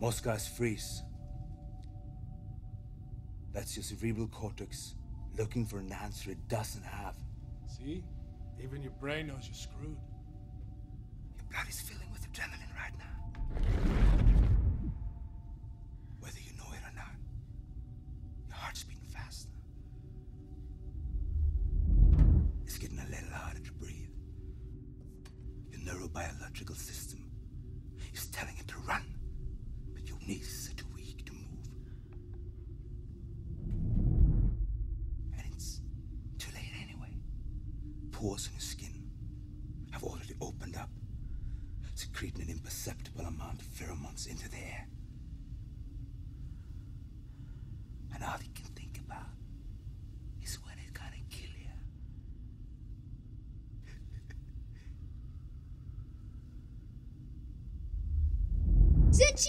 Most guys freeze. That's your cerebral cortex looking for an answer it doesn't have. See? Even your brain knows you're screwed. Your blood is filling with adrenaline right now. Whether you know it or not, your heart's beating faster. It's getting a little harder to breathe. Your neurobiological system is telling it to run, are too weak to move. And it's too late anyway. Pores in your skin have already opened up, secreting an imperceptible amount of pheromones into the air. And you can 生气。